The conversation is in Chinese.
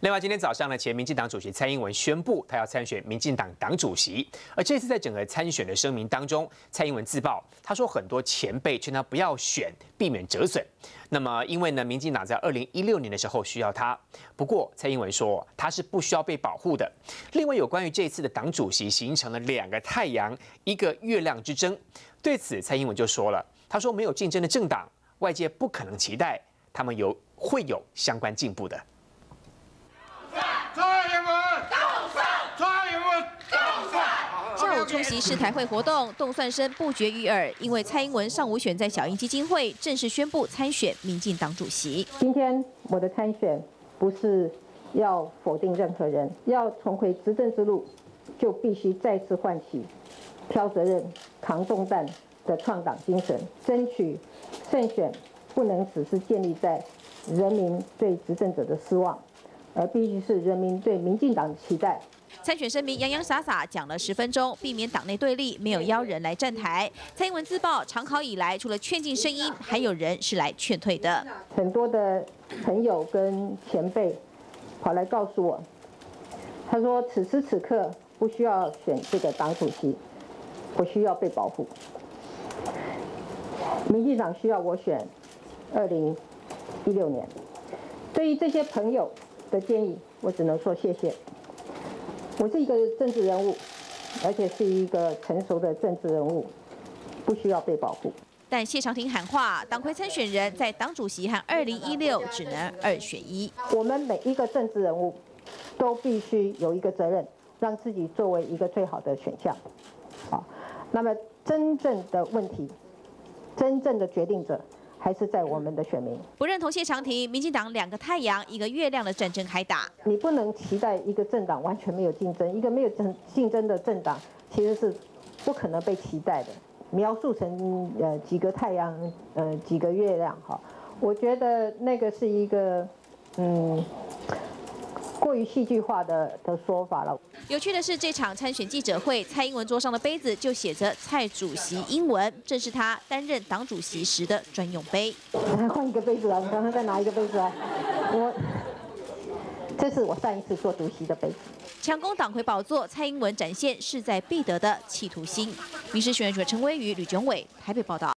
另外，今天早上呢，前民进党主席蔡英文宣布，他要参选民进党党主席。而这次在整个参选的声明当中，蔡英文自曝，他说很多前辈劝他不要选，避免折损。那么，因为呢，民进党在二零一六年的时候需要他。不过，蔡英文说他是不需要被保护的。另外，有关于这次的党主席形成了两个太阳、一个月亮之争，对此蔡英文就说了，他说没有竞争的政党，外界不可能期待他们有会有相关进步的。出席世台会活动，动算声不绝于耳。因为蔡英文上午选在小英基金会正式宣布参选民进党主席。今天我的参选不是要否定任何人，要重回执政之路，就必须再次唤起挑责任、扛重担的创党精神，争取胜选不能只是建立在人民对执政者的失望，而必须是人民对民进党的期待。参选声明洋洋洒洒讲了十分钟，避免党内对立，没有邀人来站台。蔡英文自曝，长考以来除了劝进声音，还有人是来劝退的。很多的朋友跟前辈跑来告诉我，他说此时此刻不需要选这个党主席，不需要被保护。民进党需要我选二零一六年。对于这些朋友的建议，我只能说谢谢。我是一个政治人物，而且是一个成熟的政治人物，不需要被保护。但谢长廷喊话，党魁参选人在党主席和二零一六只能二选一。我们每一个政治人物都必须有一个责任，让自己作为一个最好的选项。好，那么真正的问题，真正的决定者。还是在我们的选民不认同谢长廷，民进党两个太阳一个月亮的战争开打。你不能期待一个政党完全没有竞争，一个没有争竞争的政党其实是不可能被期待的。描述成呃几个太阳，呃几个月亮哈，我觉得那个是一个嗯。过于戏剧化的的说法了。有趣的是，这场参选记者会，蔡英文桌上的杯子就写着“蔡主席”英文，正是他担任党主席时的专用杯。来换一个杯子啊！你刚刚再拿一个杯子来。我，这是我上一次做主席的杯子。强攻党魁宝座，蔡英文展现势在必得的企图心。民事选举陈威宇、吕炯伟台北报道。